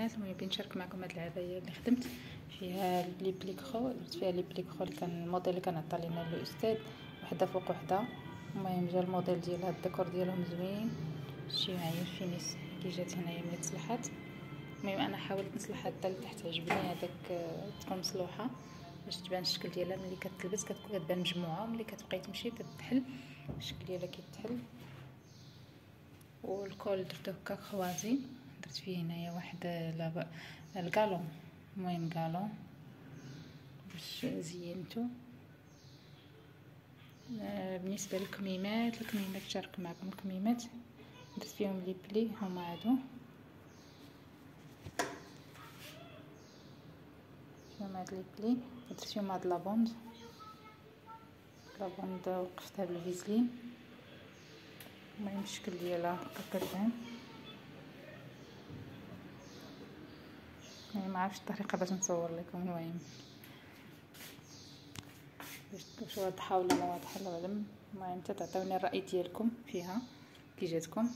البنات المهم نشارك معكم هاد العباية اللي خدمت فيها les plis creux درت فيها les plis creux اللي كان الموديل اللي كان عطى لينا الأستاذ وحدة فوق وحدة. المهم جا الموديل ديالها الديكور ديالهم زوين شتي معايا الفينيس كي جات هنايا ملي تصلحات. المهم أنا حاولت نصلحها حتى لتحت عجبني هذاك آه، تكون مصلوحة. باش تبان الشكل ديالها ملي كتلبس كتكون كتبان مجموعة. وملي كتبقاي تمشي كتحل الشكل ديالها كيتحل. والكول درتو هكا خوازي درت فيه هنايا واحد لاب الكالون المهم كالون باش زينتو؟ آه، بالنسبة للكميمات الكميمات شارك معكم. الكميمات درت فيهم لي بلي هما هادو. فيهم هاد لي بلي. درت فيهم هاد لابوند لابوند وقفتها بالفيزلين. المهم الشكل ديالها هكا كتبان يعني ما عرفتش الطريقة باش نصور لكم المهم. واش واضحه ولا واضحه لا علم المهم تعطيوني الرأي ديالكم فيها كي جاتكم.